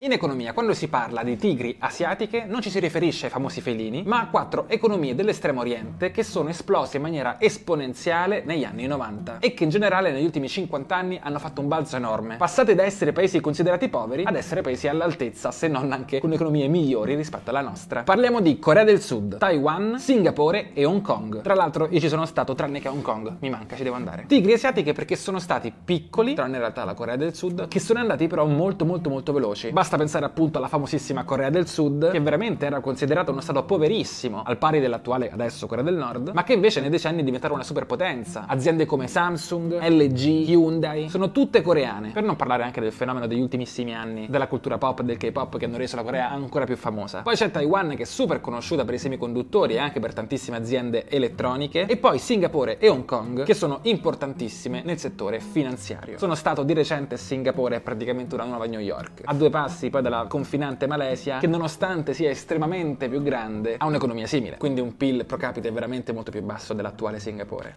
In economia, quando si parla di tigri asiatiche, non ci si riferisce ai famosi felini, ma a quattro economie dell'estremo oriente che sono esplose in maniera esponenziale negli anni 90 e che in generale negli ultimi 50 anni hanno fatto un balzo enorme, passate da essere paesi considerati poveri ad essere paesi all'altezza, se non anche con economie migliori rispetto alla nostra. Parliamo di Corea del Sud, Taiwan, Singapore e Hong Kong. Tra l'altro io ci sono stato tranne che a Hong Kong, mi manca, ci devo andare. Tigri asiatiche perché sono stati piccoli, tranne in realtà la Corea del Sud, che sono andati però molto molto molto veloci. Pensare appunto alla famosissima Corea del Sud, che veramente era considerata uno stato poverissimo, al pari dell'attuale adesso Corea del Nord, ma che invece nei decenni è diventata una superpotenza. Aziende come Samsung, LG, Hyundai, sono tutte coreane. Per non parlare anche del fenomeno degli ultimissimi anni della cultura pop e del K-pop che hanno reso la Corea ancora più famosa. Poi c'è Taiwan che è super conosciuta per i semiconduttori e anche per tantissime aziende elettroniche, e poi Singapore e Hong Kong che sono importantissime nel settore finanziario. Sono stato di recente a Singapore, è praticamente una nuova New York, a due passi poi dalla dalla confinante Malesia, che nonostante sia estremamente più grande, ha un'economia simile, quindi un PIL pro capite veramente molto più basso dell'attuale Singapore.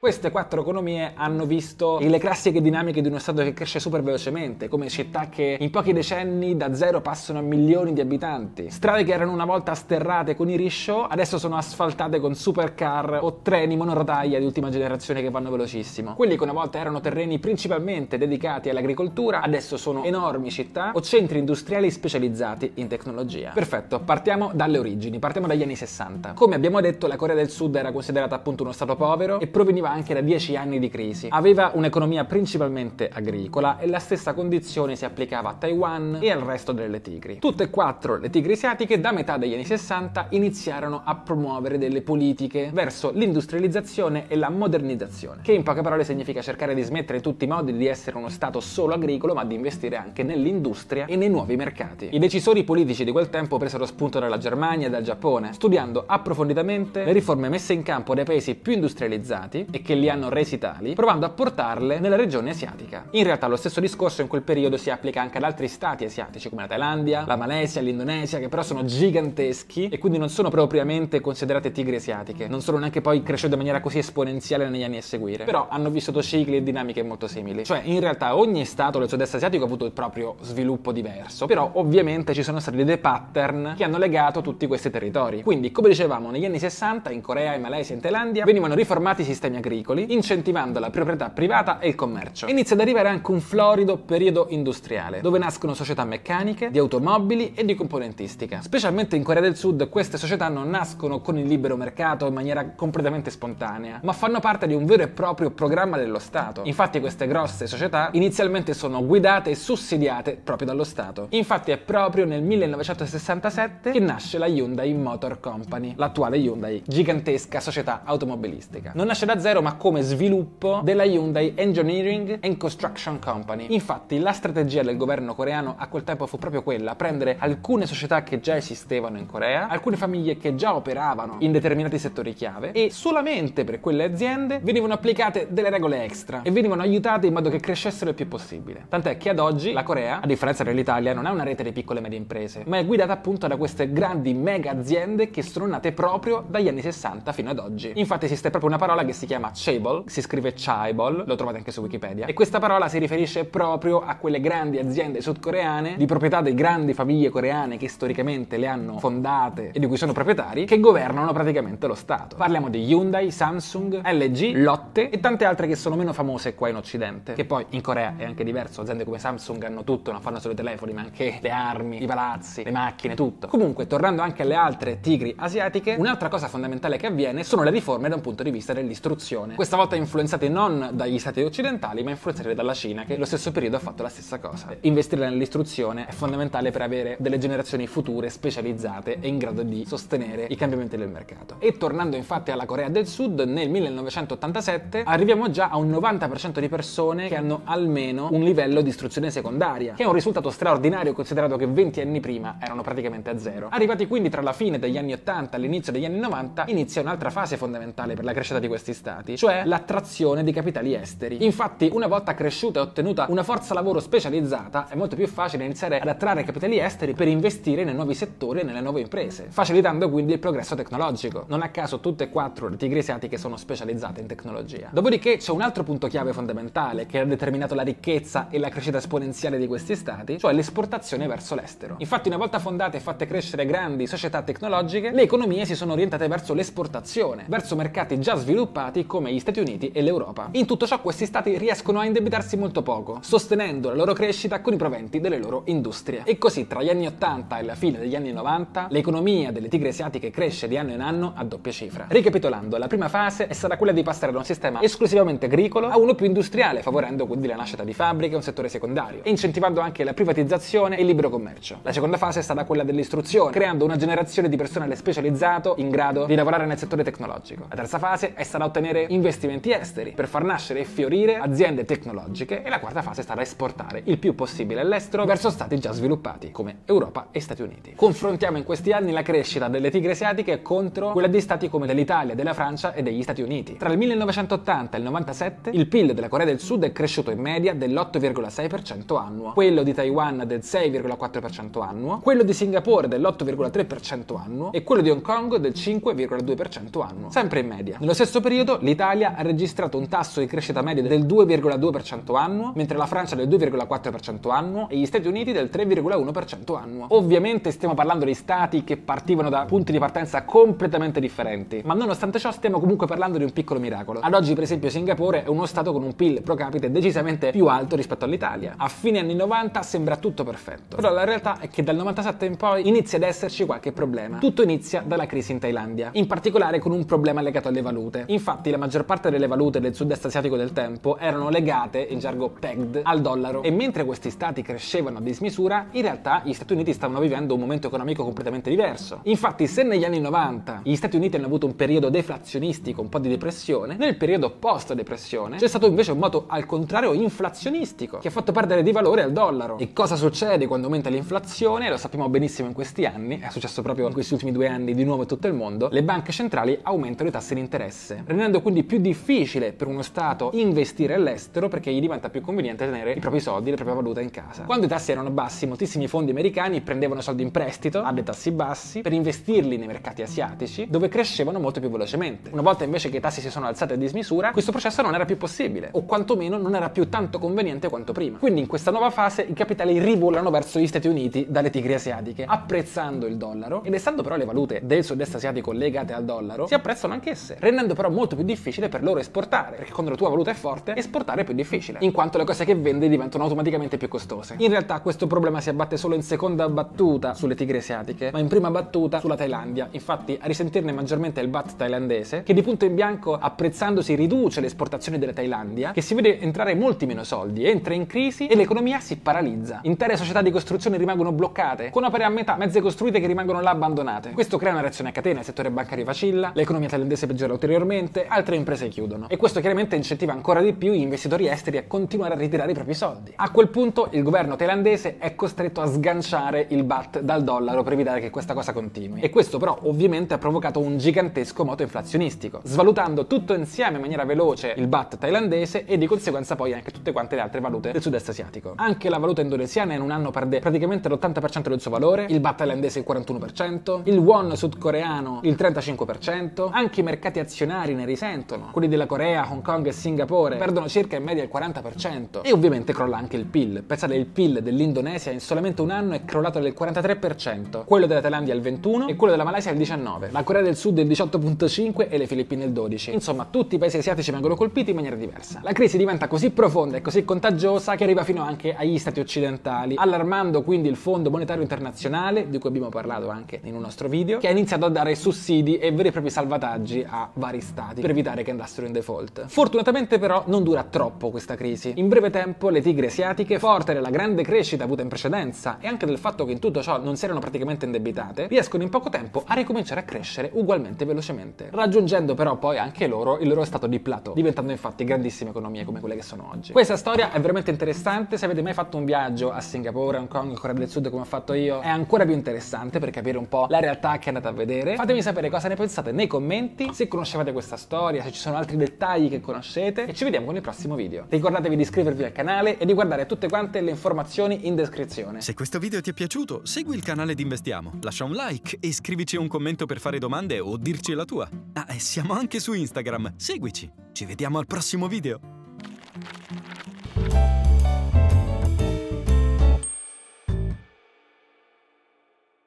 Queste quattro economie hanno visto le classiche dinamiche di uno Stato che cresce super velocemente, come città che in pochi decenni da zero passano a milioni di abitanti. Strade che erano una volta sterrate con i risciò, adesso sono asfaltate con supercar o treni monorotaia di ultima generazione che vanno velocissimo. Quelli che una volta erano terreni principalmente dedicati all'agricoltura, adesso sono enormi città o centri industriali specializzati in tecnologia. Perfetto, partiamo dalle origini, partiamo dagli anni 60. Come abbiamo detto, la Corea del Sud era considerata appunto uno Stato povero e proveniva anche da dieci anni di crisi. Aveva un'economia principalmente agricola e la stessa condizione si applicava a Taiwan e al resto delle tigri. Tutte e quattro le tigri asiatiche da metà degli anni 60 iniziarono a promuovere delle politiche verso l'industrializzazione e la modernizzazione, che in poche parole significa cercare di smettere in tutti i modi di essere uno stato solo agricolo, ma di investire anche nell'industria e nei nuovi mercati. I decisori politici di quel tempo presero spunto dalla Germania e dal Giappone, studiando approfonditamente le riforme messe in campo dai paesi più industrializzati e che li hanno resi tali, provando a portarle nella regione asiatica. In realtà lo stesso discorso in quel periodo si applica anche ad altri stati asiatici come la Thailandia, la Malesia, l'Indonesia, che però sono giganteschi e quindi non sono propriamente considerate tigri asiatiche, non sono neanche poi cresciute in maniera così esponenziale negli anni a seguire, però hanno vissuto cicli e dinamiche molto simili. Cioè in realtà ogni stato del sud-est asiatico ha avuto il proprio sviluppo diverso, però ovviamente ci sono stati dei pattern che hanno legato tutti questi territori. Quindi come dicevamo negli anni 60 in Corea, in Malesia in Thailandia venivano riformati i sistemi agricoli agricoli, incentivando la proprietà privata e il commercio. Inizia ad arrivare anche un florido periodo industriale, dove nascono società meccaniche, di automobili e di componentistica. Specialmente in Corea del Sud queste società non nascono con il libero mercato in maniera completamente spontanea, ma fanno parte di un vero e proprio programma dello Stato. Infatti queste grosse società inizialmente sono guidate e sussidiate proprio dallo Stato. Infatti è proprio nel 1967 che nasce la Hyundai Motor Company, l'attuale Hyundai, gigantesca società automobilistica. Non nasce da zero ma come sviluppo della Hyundai Engineering and Construction Company. Infatti la strategia del governo coreano a quel tempo fu proprio quella, prendere alcune società che già esistevano in Corea, alcune famiglie che già operavano in determinati settori chiave e solamente per quelle aziende venivano applicate delle regole extra e venivano aiutate in modo che crescessero il più possibile. Tant'è che ad oggi la Corea, a differenza dell'Italia, non ha una rete di piccole e medie imprese, ma è guidata appunto da queste grandi mega aziende che sono nate proprio dagli anni 60 fino ad oggi. Infatti esiste proprio una parola che si chiama Chaebol, si scrive Chaebol, lo trovate anche su Wikipedia, e questa parola si riferisce proprio a quelle grandi aziende sudcoreane di proprietà di grandi famiglie coreane che storicamente le hanno fondate e di cui sono proprietari, che governano praticamente lo Stato. Parliamo di Hyundai, Samsung, LG, Lotte e tante altre che sono meno famose qua in Occidente, che poi in Corea è anche diverso, aziende come Samsung hanno tutto, non fanno solo i telefoni, ma anche le armi, i palazzi, le macchine, tutto. Comunque, tornando anche alle altre tigri asiatiche, un'altra cosa fondamentale che avviene sono le riforme da un punto di vista dell'istruzione istruzione. Questa volta influenzate non dagli stati occidentali, ma influenzate dalla Cina, che nello stesso periodo ha fatto la stessa cosa. Investire nell'istruzione è fondamentale per avere delle generazioni future specializzate e in grado di sostenere i cambiamenti del mercato. E tornando infatti alla Corea del Sud, nel 1987 arriviamo già a un 90% di persone che hanno almeno un livello di istruzione secondaria, che è un risultato straordinario considerato che 20 anni prima erano praticamente a zero. Arrivati quindi tra la fine degli anni 80 e l'inizio degli anni 90, inizia un'altra fase fondamentale per la crescita di questi stati stati, cioè l'attrazione di capitali esteri. Infatti, una volta cresciuta e ottenuta una forza lavoro specializzata, è molto più facile iniziare ad attrarre capitali esteri per investire nei nuovi settori e nelle nuove imprese, facilitando quindi il progresso tecnologico. Non a caso tutte e quattro le tigri asiatiche sono specializzate in tecnologia. Dopodiché c'è un altro punto chiave fondamentale che ha determinato la ricchezza e la crescita esponenziale di questi stati, cioè l'esportazione verso l'estero. Infatti, una volta fondate e fatte crescere grandi società tecnologiche, le economie si sono orientate verso l'esportazione, verso mercati già sviluppati come gli Stati Uniti e l'Europa. In tutto ciò questi stati riescono a indebitarsi molto poco, sostenendo la loro crescita con i proventi delle loro industrie. E così tra gli anni 80 e la fine degli anni 90, l'economia delle tigri asiatiche cresce di anno in anno a doppia cifra. Ricapitolando, la prima fase è stata quella di passare da un sistema esclusivamente agricolo a uno più industriale, favorendo quindi la nascita di fabbriche e un settore secondario, e incentivando anche la privatizzazione e il libero commercio. La seconda fase è stata quella dell'istruzione, creando una generazione di personale specializzato in grado di lavorare nel settore tecnologico. La terza fase è stata ottenere investimenti esteri per far nascere e fiorire aziende tecnologiche e la quarta fase stata esportare il più possibile all'estero verso stati già sviluppati come Europa e Stati Uniti. Confrontiamo in questi anni la crescita delle tigre asiatiche contro quella di stati come dell'Italia, della Francia e degli Stati Uniti. Tra il 1980 e il 97 il PIL della Corea del Sud è cresciuto in media dell'8,6% annuo, quello di Taiwan del 6,4% annuo, quello di Singapore dell'8,3% annuo e quello di Hong Kong del 5,2% annuo, sempre in media. Nello stesso periodo l'Italia ha registrato un tasso di crescita media del 2,2% annuo, mentre la Francia del 2,4% annuo e gli Stati Uniti del 3,1% annuo. Ovviamente stiamo parlando di stati che partivano da punti di partenza completamente differenti, ma nonostante ciò stiamo comunque parlando di un piccolo miracolo. Ad oggi per esempio Singapore è uno stato con un PIL pro capite decisamente più alto rispetto all'Italia. A fine anni 90 sembra tutto perfetto, però la realtà è che dal 97 in poi inizia ad esserci qualche problema. Tutto inizia dalla crisi in Thailandia, in particolare con un problema legato alle valute. Infatti la maggior parte delle valute del sud-est asiatico del tempo erano legate, in gergo pegged, al dollaro e mentre questi stati crescevano a dismisura, in realtà gli Stati Uniti stavano vivendo un momento economico completamente diverso. Infatti se negli anni 90 gli Stati Uniti hanno avuto un periodo deflazionistico, un po' di depressione, nel periodo post-depressione c'è stato invece un moto al contrario inflazionistico che ha fatto perdere di valore al dollaro. E cosa succede quando aumenta l'inflazione? Lo sappiamo benissimo in questi anni, è successo proprio in questi ultimi due anni di nuovo in tutto il mondo, le banche centrali aumentano i tassi di interesse, rendendo quindi più difficile per uno Stato investire all'estero perché gli diventa più conveniente tenere i propri soldi, la propria valuta in casa. Quando i tassi erano bassi, moltissimi fondi americani prendevano soldi in prestito a dei tassi bassi per investirli nei mercati asiatici, dove crescevano molto più velocemente. Una volta invece che i tassi si sono alzati a dismisura, questo processo non era più possibile, o quantomeno non era più tanto conveniente quanto prima. Quindi in questa nuova fase i capitali rivolano verso gli Stati Uniti dalle tigri asiatiche, apprezzando il dollaro ed essendo però le valute del sud-est asiatico legate al dollaro, si apprezzano anch'esse, rendendo però molto più difficile per loro esportare, perché quando la tua valuta è forte, esportare è più difficile, in quanto le cose che vendi diventano automaticamente più costose. In realtà questo problema si abbatte solo in seconda battuta sulle tigri asiatiche, ma in prima battuta sulla Thailandia. Infatti a risentirne maggiormente il baht thailandese, che di punto in bianco apprezzandosi riduce le esportazioni della Thailandia, che si vede entrare molti meno soldi, entra in crisi e l'economia si paralizza. Intere società di costruzione rimangono bloccate, con opere a metà, mezze costruite che rimangono là abbandonate. Questo crea una reazione a catena, il settore bancario vacilla, l'economia thailandese peggiora ulteriormente, altre imprese chiudono. E questo chiaramente incentiva ancora di più gli investitori esteri a continuare a ritirare i propri soldi. A quel punto il governo thailandese è costretto a sganciare il baht dal dollaro per evitare che questa cosa continui. E questo però ovviamente ha provocato un gigantesco moto inflazionistico, svalutando tutto insieme in maniera veloce il baht thailandese e di conseguenza poi anche tutte quante le altre valute del sud-est asiatico. Anche la valuta indonesiana in un anno perde praticamente l'80% del suo valore, il baht thailandese il 41%, il won sudcoreano il 35%, anche i mercati azionari ne risentono, quelli della Corea, Hong Kong e Singapore perdono circa in media il 40% e ovviamente crolla anche il PIL. Pensate il PIL dell'Indonesia in solamente un anno è crollato del 43%, quello della Thailandia il 21% e quello della Malaysia il 19%, la Corea del Sud il 18.5% e le Filippine il 12%. Insomma, tutti i paesi asiatici vengono colpiti in maniera diversa. La crisi diventa così profonda e così contagiosa che arriva fino anche agli stati occidentali, allarmando quindi il Fondo Monetario Internazionale, di cui abbiamo parlato anche in un nostro video, che ha iniziato a dare sussidi e veri e propri salvataggi a vari stati per evitare che andassero in default. Fortunatamente però non dura troppo questa crisi. In breve tempo le tigre asiatiche, forte della grande crescita avuta in precedenza e anche del fatto che in tutto ciò non si erano praticamente indebitate, riescono in poco tempo a ricominciare a crescere ugualmente velocemente, raggiungendo però poi anche loro il loro stato di plateau, diventando infatti grandissime economie come quelle che sono oggi. Questa storia è veramente interessante, se avete mai fatto un viaggio a Singapore, Hong Kong, Corea del Sud come ho fatto io, è ancora più interessante per capire un po' la realtà che andate a vedere. Fatemi sapere cosa ne pensate nei commenti, se conoscevate questa storia storia, se ci sono altri dettagli che conoscete e ci vediamo con il prossimo video. Ricordatevi di iscrivervi al canale e di guardare tutte quante le informazioni in descrizione. Se questo video ti è piaciuto, segui il canale di Investiamo, lascia un like e scrivici un commento per fare domande o dirci la tua. Ah, e siamo anche su Instagram, seguici. Ci vediamo al prossimo video.